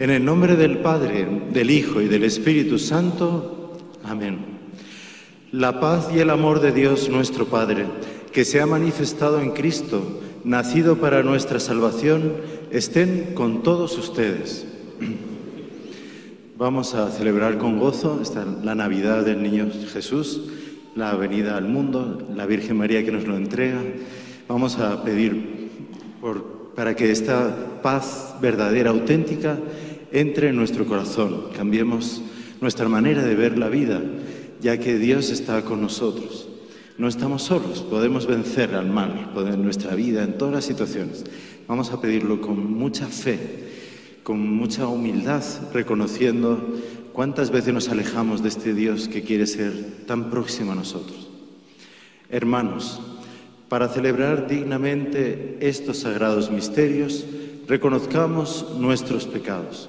En el nombre del Padre, del Hijo y del Espíritu Santo. Amén. La paz y el amor de Dios nuestro Padre, que se ha manifestado en Cristo, nacido para nuestra salvación, estén con todos ustedes. Vamos a celebrar con gozo esta, la Navidad del Niño Jesús, la venida al mundo, la Virgen María que nos lo entrega. Vamos a pedir por, para que esta paz verdadera, auténtica, entre en nuestro corazón. Cambiemos nuestra manera de ver la vida, ya que Dios está con nosotros. No estamos solos, podemos vencer al mal en nuestra vida, en todas las situaciones. Vamos a pedirlo con mucha fe, con mucha humildad, reconociendo cuántas veces nos alejamos de este Dios que quiere ser tan próximo a nosotros. Hermanos, para celebrar dignamente estos sagrados misterios, reconozcamos nuestros pecados.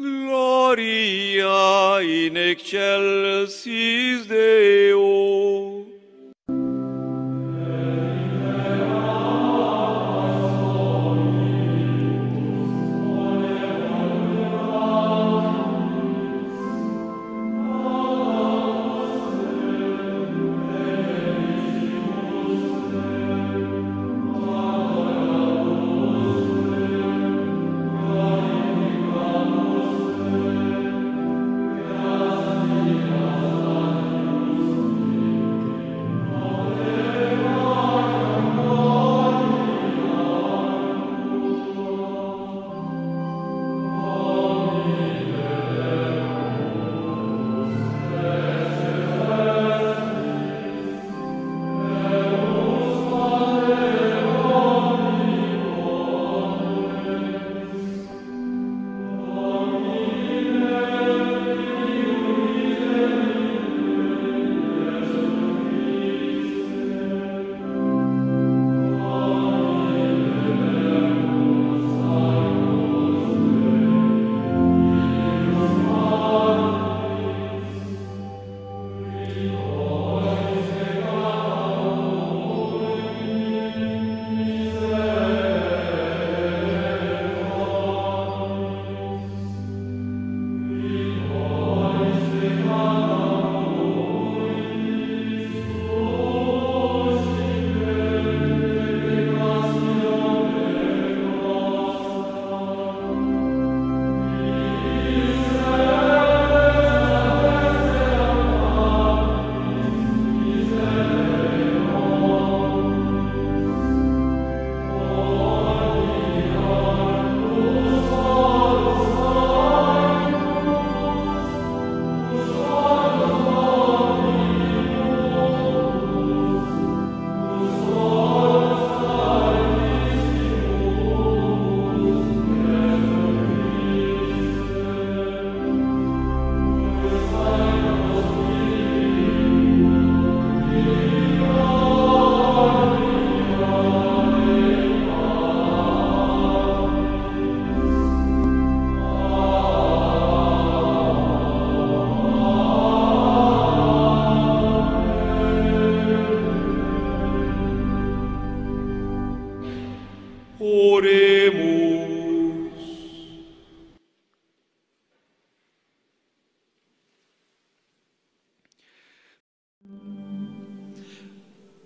Gloria in excelsis Deo.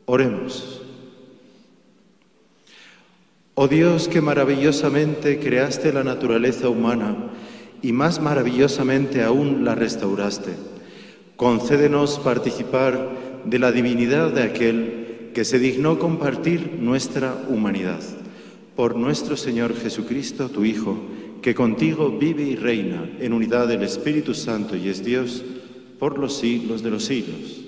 Oremos. Oh Dios, que maravillosamente creaste la naturaleza humana y más maravillosamente aún la restauraste, concédenos participar de la divinidad de aquel que se dignó compartir nuestra humanidad. Por nuestro Señor Jesucristo, tu Hijo, que contigo vive y reina en unidad del Espíritu Santo y es Dios por los siglos de los siglos.